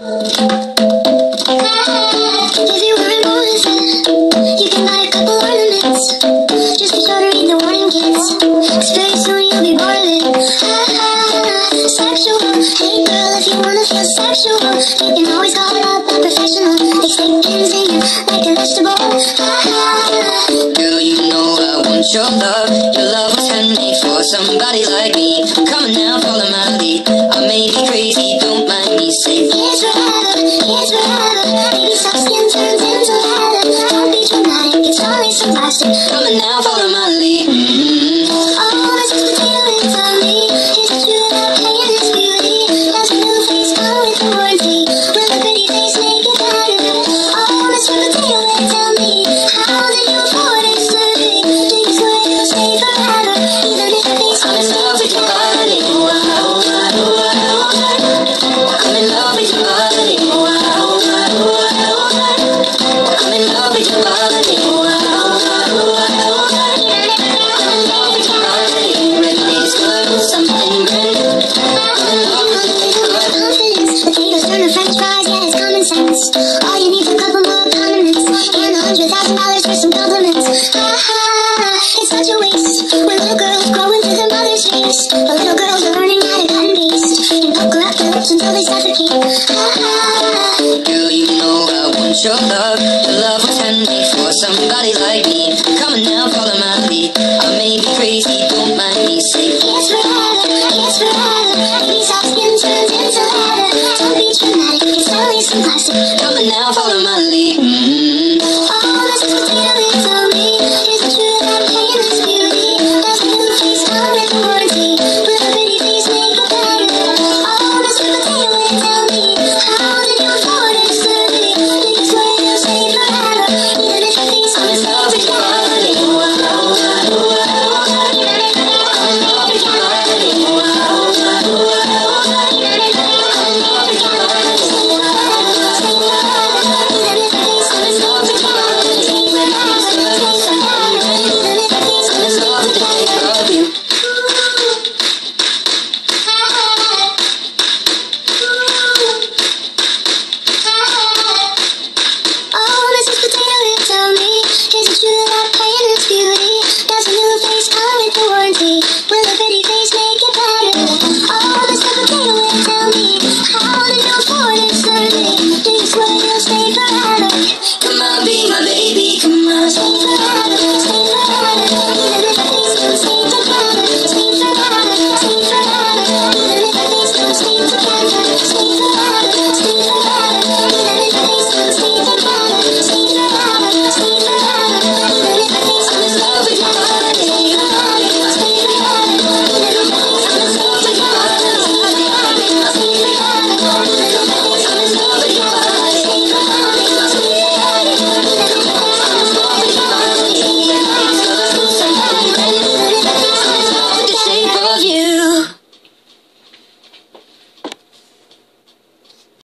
If you weren't born it, you can buy a couple ornaments. Just be sure to read the warning kids. Cause very soon you'll be bored of it. Ah, sexual. Hey girl, if you wanna feel sexual, you can always call up a professional. They stick pins in you like a vegetable. Ah, Girl, you know I want your love. Your love was handmade for somebody like me. Come on now, follow my lead. I may be crazy, don't Baby, skin turns into leather. Don't be dramatic, it's only some plastic. come on now, follow my lead. Oh, this is potato it's on me. Is true that paying is beauty? A new face come with warranty? Will a pretty face make it better? Oh, Mr. Potato Head, tell me, how did you afford it? Do you swear you'll stay forever? Even if the face I'm in love with your body. I'm in love with your body. All you need is a couple more condiments. And a hundred thousand dollars for some compliments. Ha, it's such a waste. When little girls growing into their mother's face. But little girls are learning how to cut and paste. And pucker up their lips until they suffocate. Ha. Girl, you know I want your love. the love was handmade for somebody like me. Come on now, follow my lead. I may be some plastic. Coming down, follow my lead.